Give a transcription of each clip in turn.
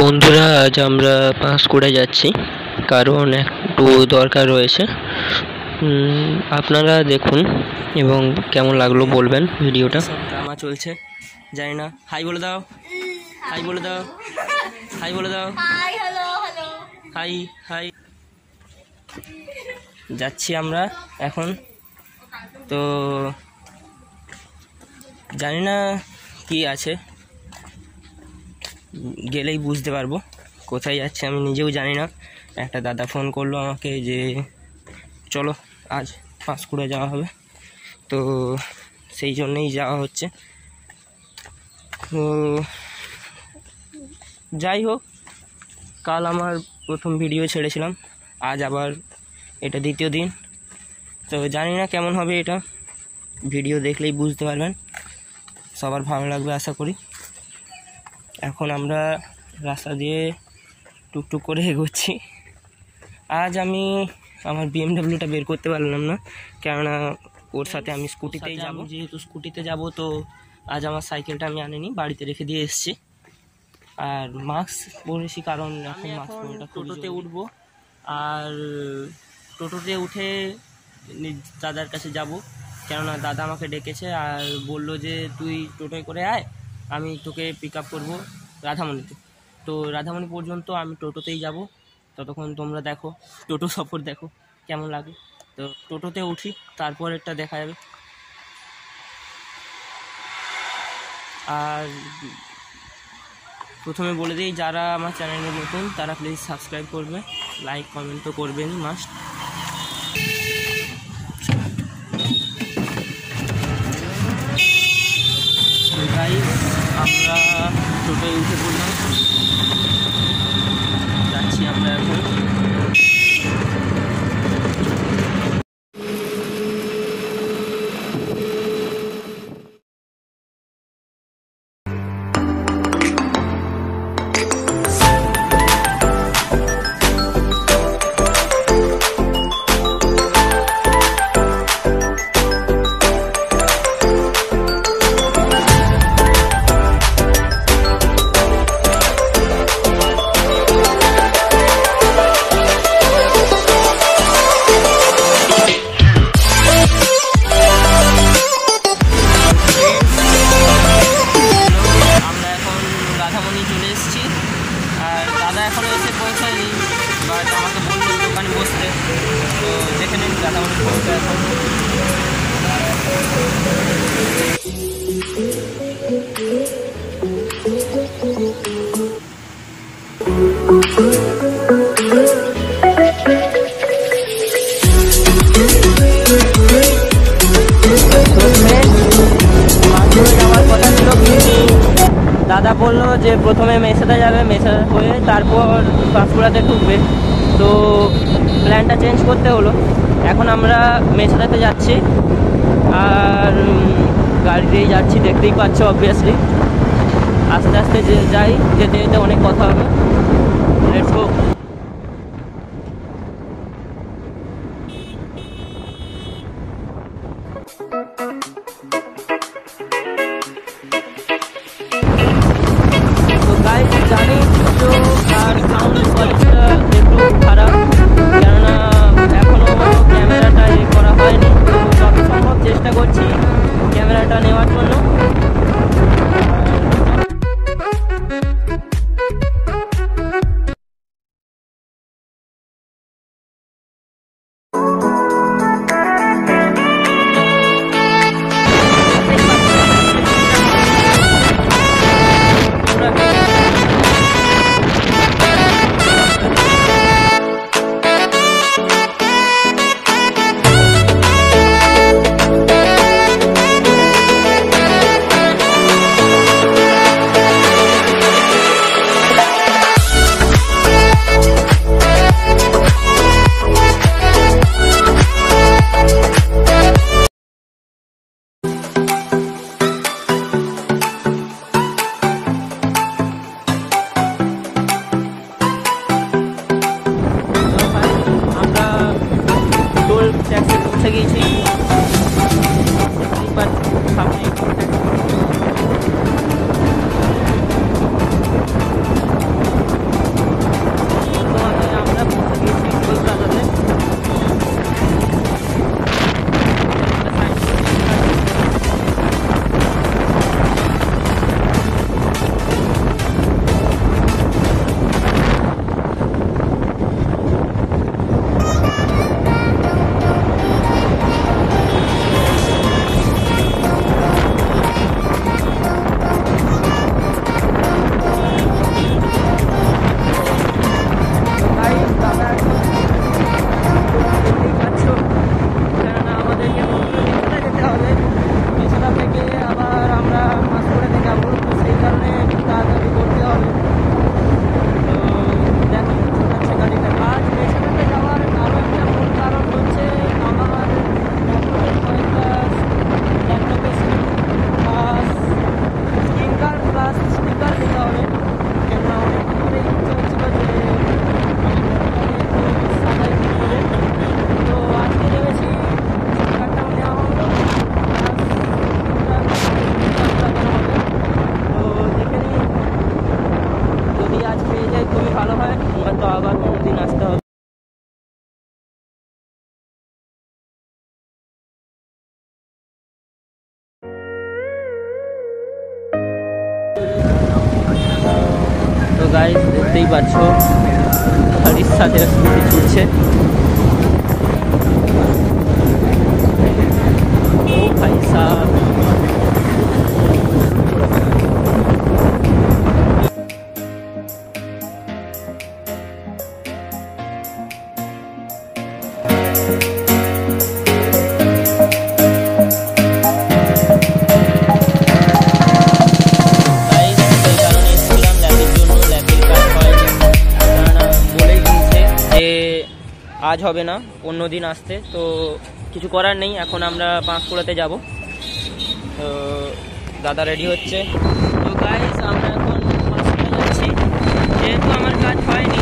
বন্ধুরা আজ আমরা পাঁশকুড়া যাচ্ছি। কারণ একটু দরকার রয়েছে। আপনারা দেখুন এবং কেমন লাগল বলবেন ভিডিওটা। ড্রামা চলছে। জানি না। হাই বলে দাও। হাই বলে দাও। হাই বলে দাও। Hi hello hello. Hi hi. যাচ্ছি আমরা এখন। তো জানি না কি আছে। গেলেই বুঝতে পারব। কোথায় যাচ্ছে আমি নিজেও জানি না। একটা দাদা ফোন করল আমাকে যে, চলো, আজ পাঁশকুড়া যাওয়া হবে। তো সেই জন্যেই যাওয়া হচ্ছে। তো যাই হোক, কাল আমার প্রথম ভিডিও ছেড়েছিলাম। আজ আবার এটা দ্বিতীয় দিন। তো জানি না কেমন হবে এটা। ভিডিও দেখলেই বুঝতে পারবেন। সবার ভালো লাগবে আশা করি। এখন আমরা রাস্তা দিয়ে টুকটুক করে এগোচ্ছি। আজ আমি আমার বিএমডাব্লিউটা বের করতে পারলাম না কেননা ওর সাথে আমি স্কুটিতেই যাব। যেহেতু স্কুটিতে যাব তো আজ আমার সাইকেলটা আমি আনিনি বাড়িতে রেখে দিয়ে এসেছি। আর মাস্ক পরেছি কারণ এখন মাস্ক পরাটা টোটোতে উঠবো। আর টোটোতে উঠে দাদার কাছে যাব কেননা দাদা আমাকে ডেকেছে আর বলল যে তুই টোটোয় করে আয় আমি তোকে পিক আপ করব। রাধামণিতে। তো রাধামণি পর্যন্ত আমি টোটোতেই যাব। ততক্ষণ তোমরা দেখো, টোটো সফর দেখো, কেমন লাগে। তো টোটোতে উঠি, তারপর একটা দেখা যাবে। আর প্রথমে বলে দিই, যারা আমার চ্যানেলে নতুন, তারা প্লিজ সাবস্ক্রাইব করবে। লাইক কমেন্ট তো করবেনই মাস্ট টোটোয় বসতে তো দেখে নিন রাধামণি পৌঁছে এখন দাদা বলল যে প্রথমে মেসাতে যাবে মেসা হয়ে তারপর পাঁশকুড়াতে ঢুকবে। তো প্ল্যানটা চেঞ্জ করতে হলো। এখন আমরা মেসাতে যাচ্ছি। আর গাড়িতেই যাচ্ছি, দেখতেই পাচ্ছ অবভিয়াসলি আস্তে আস্তে যে যাই, যেতে যেতে অনেক কথা হবে। লেটস গো গাড়ির সাথে আজ হবে না, অন্য দিন আসতে। তো কিছু করার নেই, এখন আমরা পাঁশকুড়াতে যাব। তো দাদা রেডি হচ্ছে। তো গাইজ আমরা এখন যাচ্ছি। যেহেতু আমার কাজ হয়নি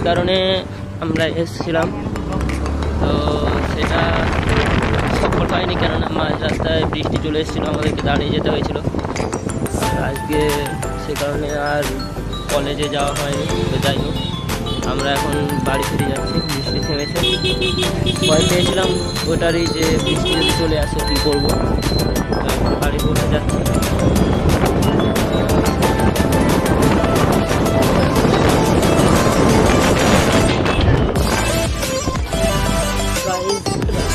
যে কারণে আমরা এসেছিলাম। তো সেটা সফল হয়নি, কেননা মাঝ রাস্তায় বৃষ্টি চলে এসেছিল, আমাদেরকে দাঁড়িয়ে যেতে হয়েছিল। আজকে সে কারণে আর কলেজে যাওয়া হয়নি তো যাই হোক আমরা এখন বাড়ি ফিরে যাচ্ছি, বৃষ্টি থেমেছে। ভয় পেয়েছিলাম ওটারই যে বৃষ্টি চলে আসে, কী করব? বাড়ি পৌঁছে যাচ্ছি।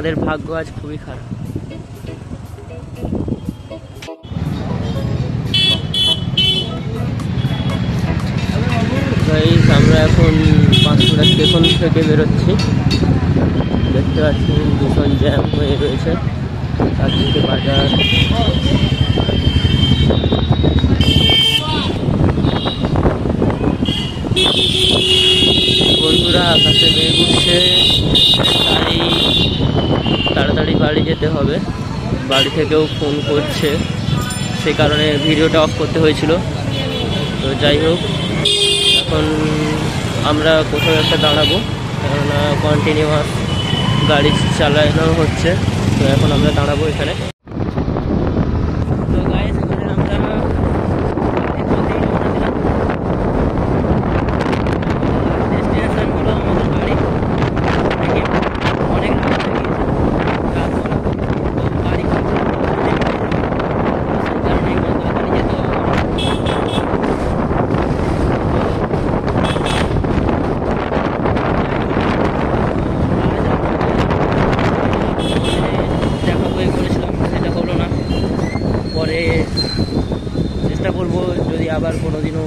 আমাদের ভাগ্য আজ খুবই খারাপ। আমরা এখন পাঁচপুরা স্টেশন থেকে বেরোচ্ছি। দেখতে পাচ্ছি ভীষণ জ্যাম হয়ে রয়েছে। চারদিকে বাজার। বন্ধুরা, আকাশে মেঘ উঠছে। তাড়াতাড়ি বাড়ি যেতে হবে। বাড়ি থেকেও ফোন করছে। সে কারণে ভিডিওটা অফ করতে হয়েছিল। তো যাই হোক, এখন আমরা কোথাও একটা দাঁড়াবো। কেননা কন্টিনিউয়াস গাড়ি চালানো হচ্ছে। তো এখন আমরা দাঁড়াবো এখানে তো গাইস এখানে আমরা ডেস্টিনেশন হলো আমাদের বাড়ি থেকে অনেক রাত হয়ে গিয়েছে রাত হলো তো বাড়ি পৌঁছাতে পৌঁছাতে সেই কারণে একটু তাড়াতাড়ি যেতে হবে দেখা হয়ে করেছিলাম সেটা হলো না পরে চেষ্টা করব যদি আবার কোনো দিনও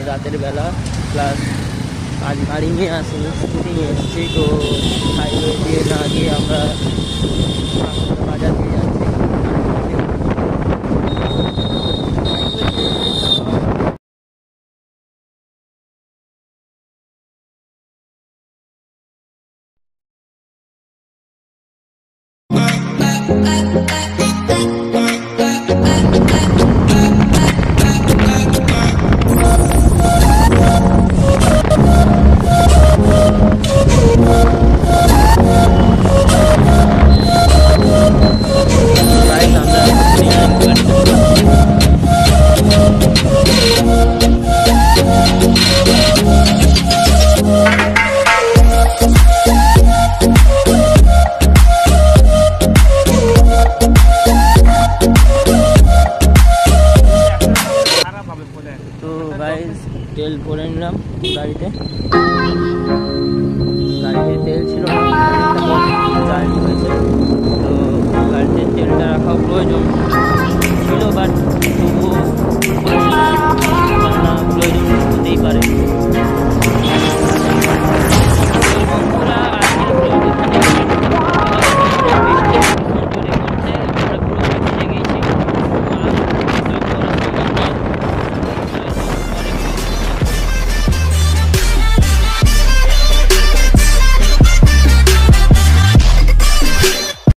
রাতের বেলা প্লাস আজ গাড়ি নিয়ে আসিনি স্কুটি নিয়ে এসেছি তো হাইওয়ে দিয়ে না গিয়ে আমরা বাজার দিয়ে যাচ্ছি 제일 싫어하는 게 알면서 갈때 때리다라고 보여줘 그래도 말 보고 보여주고 만나 보여주고 내 말에